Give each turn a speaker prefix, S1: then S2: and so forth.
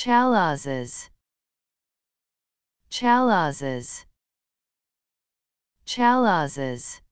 S1: Chalazes Chalazes Chalazes